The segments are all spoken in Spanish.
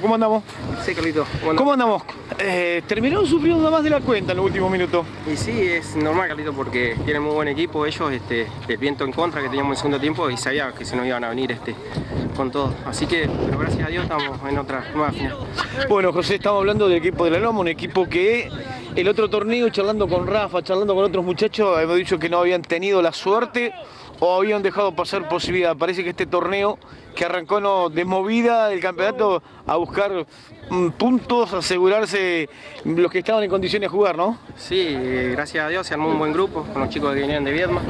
¿Cómo andamos? Sí, Carlito. ¿Cómo andamos? Eh, terminaron sufriendo más de la cuenta en los últimos minutos. Y sí, es normal, Carlito, porque tienen muy buen equipo ellos, este, el viento en contra que teníamos en segundo tiempo y sabía que se nos iban a venir este, con todo. Así que, pero gracias a Dios estamos en otra nueva final. Bueno, José, estamos hablando del equipo de la Loma, un equipo que el otro torneo, charlando con Rafa, charlando con otros muchachos, hemos dicho que no habían tenido la suerte o habían dejado pasar posibilidad. Parece que este torneo que arrancó no, de movida del campeonato a buscar mm, puntos, asegurarse los que estaban en condiciones de jugar, ¿no? Sí, gracias a Dios se armó un buen grupo con los chicos que venían de Viedma.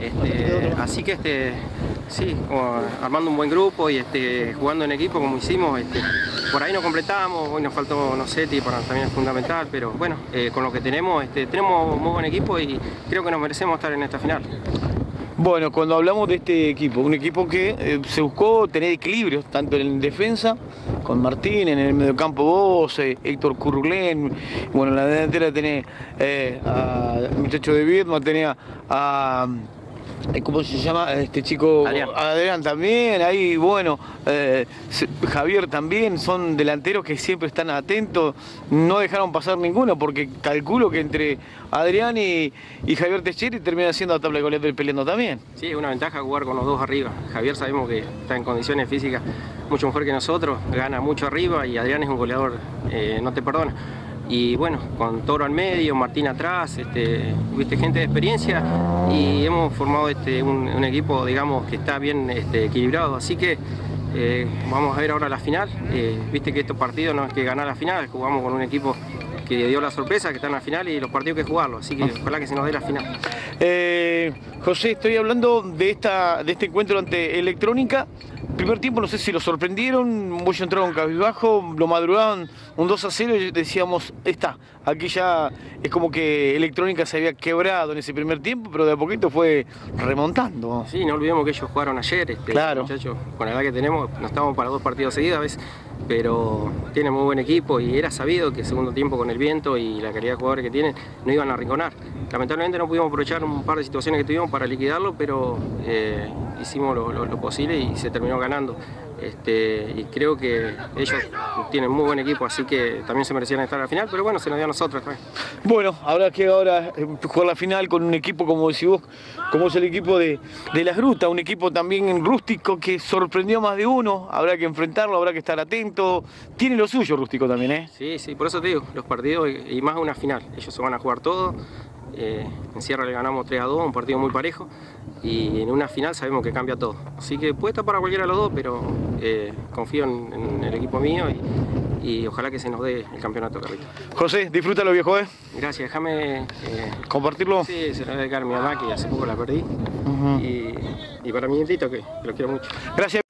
Este, así que este, sí, armando un buen grupo y este, jugando en equipo como hicimos, este, por ahí no completamos, hoy nos faltó Nocetti, para también es fundamental, pero bueno, eh, con lo que tenemos, este, tenemos muy buen equipo y creo que nos merecemos estar en esta final. Bueno, cuando hablamos de este equipo, un equipo que eh, se buscó tener equilibrio, tanto en defensa, con Martín, en el mediocampo vos, eh, Héctor Currulén, bueno, en la delantera tenés eh, a muchacho de tenía a... ¿Cómo se llama este chico? Adrián, también, ahí bueno, eh, Javier también, son delanteros que siempre están atentos, no dejaron pasar ninguno porque calculo que entre Adrián y, Javier Techeri termina siendo la tabla de goleador peleando también. Sí, es una ventaja jugar con los dos arriba. Javier sabemos que está en condiciones físicas mucho mejor que nosotros, gana mucho arriba y Adrián es un goleador, eh, no te perdona y bueno, con Toro al medio, Martín atrás, este, viste gente de experiencia y hemos formado este, un, equipo, digamos, que está bien este, equilibrado, así que eh, vamos a ver ahora la final, eh, viste que estos partidos no es que ganar la final, jugamos con un equipo que dio la sorpresa, que está en la final y los partidos que jugarlo, así que ojalá que se nos dé la final. Eh, José, estoy hablando de, esta, de este encuentro ante Electrónica, primer tiempo no sé si lo sorprendieron, muchos entraron cabizbajo, lo madrugaban un 2 a 0 y decíamos, está, aquí ya es como que Electrónica se había quebrado en ese primer tiempo, pero de a poquito fue remontando. Sí, no olvidemos que ellos jugaron ayer, este, claro. muchachos, con la edad que tenemos, no estamos para dos partidos seguidos a veces, pero tienen muy buen equipo y era sabido que segundo tiempo con el viento y la calidad de jugadores que tienen no iban a arrinconar. Lamentablemente no pudimos aprovechar un par de situaciones que tuvimos para liquidarlo, pero eh, hicimos lo, posible y se terminó ganando. Este, y creo que ellos tienen muy buen equipo, así que también se merecían estar al final, pero bueno, se nos dio a nosotros también. Bueno, habrá que ahora eh, jugar la final con un equipo, como decís vos, como es el equipo de, de Las Grutas, un equipo también rústico que sorprendió más de uno, habrá que enfrentarlo, habrá que estar atento. Tiene lo suyo rústico también, ¿eh? Sí, sí, por eso te digo, los partidos y más una final, ellos se van a jugar todo. Eh, en Sierra le ganamos 3 a 2, un partido muy parejo y en una final sabemos que cambia todo. Así que puede estar para cualquiera de los dos, pero eh, confío en, el equipo mío ojalá que se nos dé el campeonato, Carlito. José, disfrútalo viejo, ¿eh? Gracias, déjame... Eh, ¿Compartirlo? Sí, se lo voy a dedicar a mi mamá que hace poco la perdí y, para mi nietito que lo quiero mucho. Gracias.